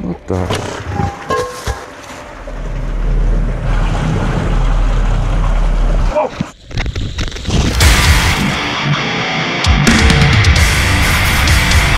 Вот так.